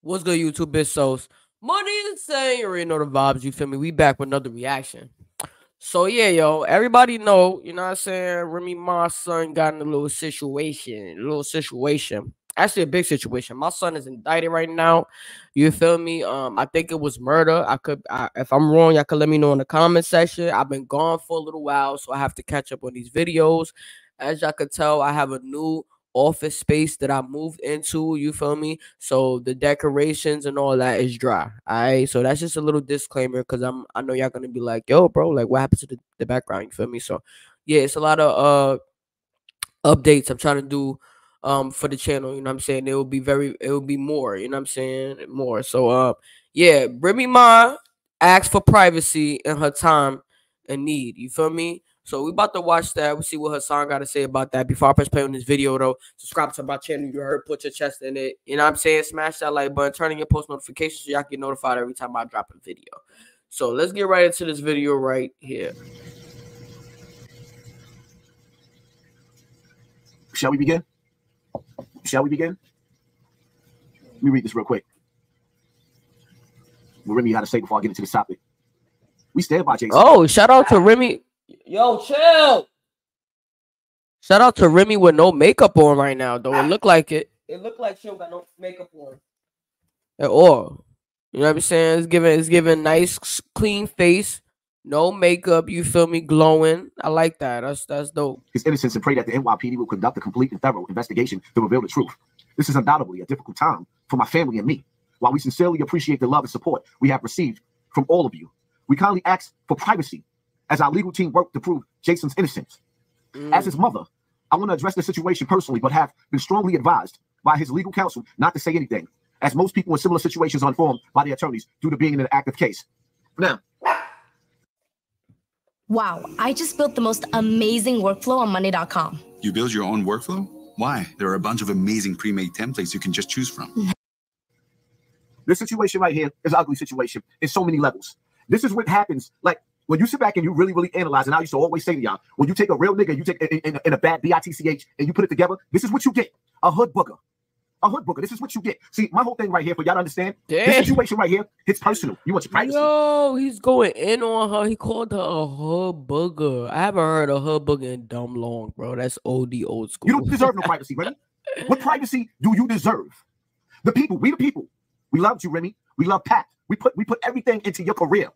What's good, YouTube bitch souls? Money insane. You already know the vibes. You feel me? We back with another reaction. So yeah, yo, everybody know, you know what I'm saying? Remy Ma son got in a little situation, a little situation. Actually, a big situation. My son is indicted right now. You feel me? Um, I think it was murder. I could, I, if I'm wrong, y'all could let me know in the comment section. I've been gone for a little while, so I have to catch up on these videos. As y'all can tell, I have a new office space that I moved into. You feel me? So the decorations and all that is dry. All right. So that's just a little disclaimer because I'm I know y'all gonna be like, yo, bro, like what happened to the, the background? You feel me? So yeah, it's a lot of uh updates I'm trying to do um for the channel. You know what I'm saying? It will be very it will be more, you know what I'm saying? More. So uh yeah, Remy Ma asked for privacy in her time and need. You feel me? So we about to watch that. We see what Hassan got to say about that. Before I press play on this video, though, subscribe to my channel. You heard, put your chest in it. You know what I'm saying? Smash that like button, turn on your post notifications so y'all get notified every time I drop a video. So let's get right into this video right here. Shall we begin? Shall we begin? Let me read this real quick. Remy, got to say before I get into this topic. We stand by Jason. Oh, shout out to Remy. Yo, chill. Shout out to Remy with no makeup on right now, though. It looked like it. It looked like she don't got no makeup on at all. You know what I'm saying? It's giving it's giving nice clean face, no makeup. You feel me? Glowing. I like that. That's that's dope. His innocence and pray that the NYPD will conduct a complete and thorough investigation to reveal the truth. This is undoubtedly a difficult time for my family and me. While we sincerely appreciate the love and support we have received from all of you, we kindly ask for privacy as our legal team work to prove Jason's innocence. Mm. As his mother, I want to address the situation personally, but have been strongly advised by his legal counsel not to say anything, as most people in similar situations are informed by the attorneys due to being in an active case. Now, Wow, I just built the most amazing workflow on Monday.com. You build your own workflow? Why? There are a bunch of amazing pre made templates you can just choose from. This situation right here is an ugly situation in so many levels. This is what happens. Like, when you sit back and you really, really analyze, and I used to always say to y'all, when you take a real nigga, you take in, in, in a bad B-I-T-C-H, and you put it together, this is what you get. A hood booger. A hood booger. This is what you get. See, my whole thing right here, for y'all to understand, Damn. this situation right here, it's personal. You want your privacy. Yo, he's going in on her. He called her a hood booger. I haven't heard a hood booger in dumb long, bro. That's OD old school. You don't deserve no privacy, Remy. what privacy do you deserve? The people, we the people. We loved you, Remy. We love Pat. We put we put everything into your career.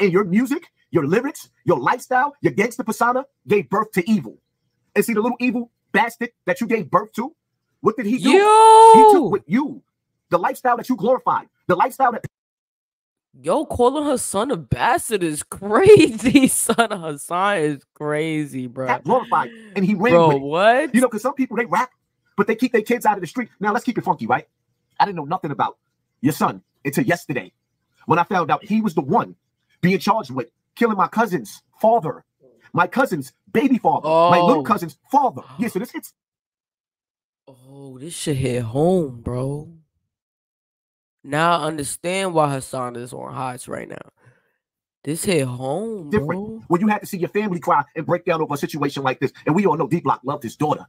In your music, your lyrics, your lifestyle, your gangster persona gave birth to evil. And see the little evil bastard that you gave birth to? What did he do? Yo! He took with you the lifestyle that you glorified, the lifestyle that. Yo, calling her son a bastard is crazy. Son of Hassan is crazy, bro. That glorified, and he ran bro, with it. what? You know, because some people they rap, but they keep their kids out of the street. Now let's keep it funky, right? I didn't know nothing about your son until yesterday when I found out he was the one being charged with killing my cousin's father, my cousin's baby father, oh. my little oh. cousin's father. Yeah, so this hits. Oh, this shit hit home, bro. Now I understand why Hassan is on highs right now. This hit home, different. Bro. When you had to see your family cry and break down over a situation like this, and we all know D Block loved his daughter.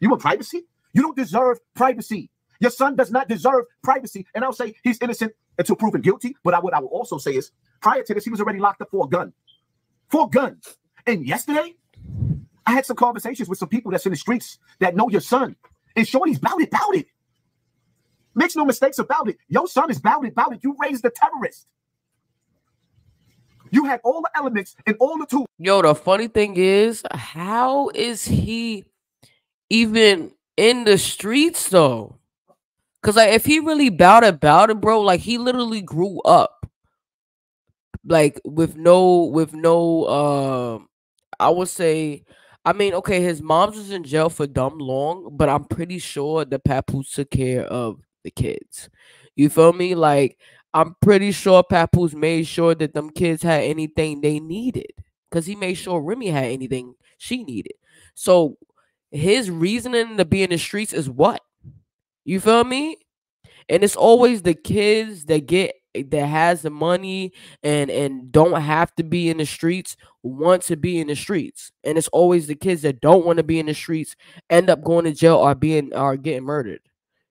You want privacy? You don't deserve privacy. Your son does not deserve privacy. And I'll say he's innocent until proven guilty. But I, what I will also say is prior to this, he was already locked up for a gun. For a gun. And yesterday, I had some conversations with some people that's in the streets that know your son. And Shorty's bout it, bout it. Makes no mistakes about it. Your son is bout it, bout it. You raised a terrorist. You had all the elements and all the tools. Yo, the funny thing is, how is he even in the streets though? Cause like if he really bowed about it, bro, like he literally grew up like with no with no um I would say I mean, okay, his mom's was in jail for dumb long, but I'm pretty sure the Papoose took care of the kids. You feel me? Like I'm pretty sure Papoose made sure that them kids had anything they needed. Cause he made sure Remy had anything she needed. So his reasoning to be in the streets is what? You feel me? And it's always the kids that get that has the money and and don't have to be in the streets want to be in the streets and it's always the kids that don't want to be in the streets end up going to jail or being or getting murdered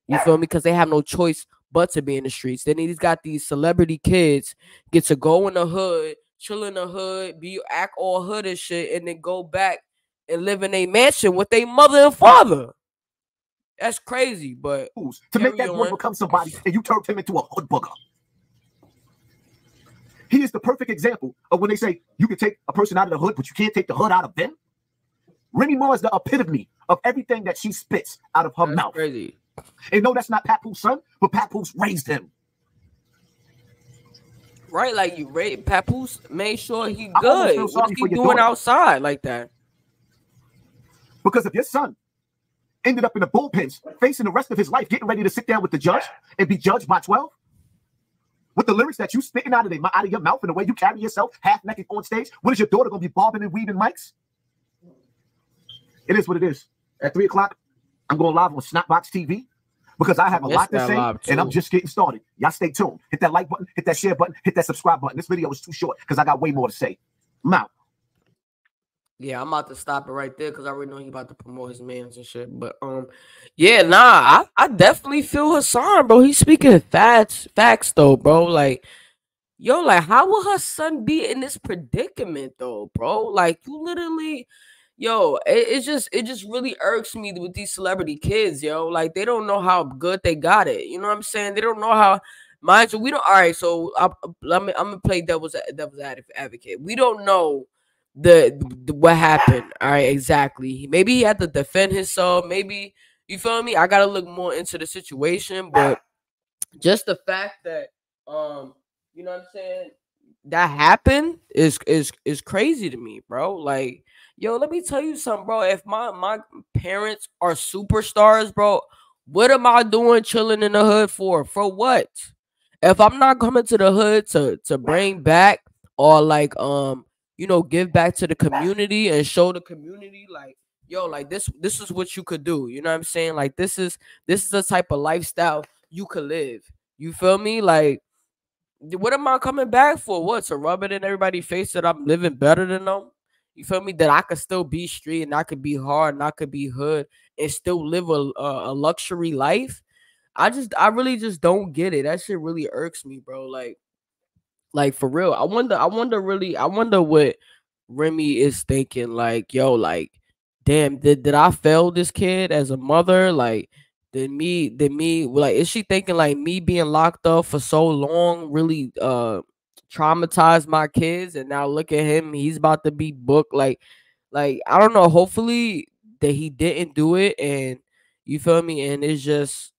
you feel me because they have no choice but to be in the streets. Then he's got these celebrity kids get to go in the hood, chill in the hood, be act all hood and shit, and then go back and live in a mansion with their mother and father. That's crazy, but to make that boy become somebody, and you turned him into a hood booger. He is the perfect example of when they say you can take a person out of the hood, but you can't take the hood out of them. Remy Ma is the epitome of everything that she spits out of her that's mouth. Crazy. And no, that's not Pat Papoose' son, but Pat Papoose raised him. Right, like you raised Papoose made sure he good. What's he doing daughter. outside like that? Because if your son ended up in the bullpens, facing the rest of his life, getting ready to sit down with the judge and be judged by 12, with the lyrics that you spitting out of, out of your mouth and the way you carry yourself half naked on stage, what is your daughter gonna be bobbing and weaving mics? It is what it is. At three o'clock, I'm going live on Snapbox TV because I have a lot to say and I'm just getting started. Y'all stay tuned. Hit that like button, hit that share button, hit that subscribe button. This video is too short because I got way more to say. I'm out. Yeah, I'm about to stop it right there because I already know he about to promote his mans and shit. But um, yeah, nah, I, I definitely feel Hassan, bro. He's speaking facts, facts though, bro. Like, yo, like, how will her son be in this predicament though, bro? Like, you literally yo, it, just it just really irks me with these celebrity kids, yo. Like they don't know how good they got it. You know what I'm saying? They don't know how. Mind you, we don't. All right, so I, let me. I'm gonna play devil's devil's advocate. We don't know the, the what happened. All right, exactly. Maybe he had to defend himself. Maybe you feel me. I gotta look more into the situation, but just the fact that um, you know what I'm saying, that happened is is is crazy to me, bro. Like Yo, let me tell you something, bro. If my my parents are superstars, bro, what am I doing chilling in the hood for? For what? If I'm not coming to the hood to to bring back or like um you know give back to the community and show the community like yo like this this is what you could do. You know what I'm saying? Like this is this is the type of lifestyle you could live. You feel me? Like what am I coming back for? What to rub it in everybody's face that I'm living better than them? You feel me? That I could still be street and I could be hard and I could be hood and still live a, a, a luxury life. I just I really just don't get it. That shit really irks me, bro. Like, like for real. I wonder, I wonder really, I wonder what Remy is thinking. Like, yo, like, damn, did did I fail this kid as a mother? Like, did me, did me like is she thinking like me being locked up for so long really uh traumatized my kids and now look at him he's about to be booked like like i don't know hopefully that he didn't do it and you feel me and it's just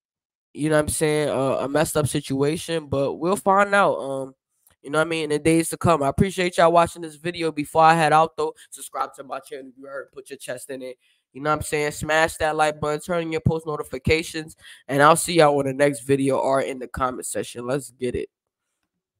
you know what i'm saying uh, a messed up situation but we'll find out um you know what I mean? In the days to come. I appreciate y'all watching this video. Before I head out, though, subscribe to my channel you heard. Put your chest in it. You know what I'm saying? Smash that like button, turn on your post notifications, and I'll see y'all on the next video or in the comment section. Let's get it.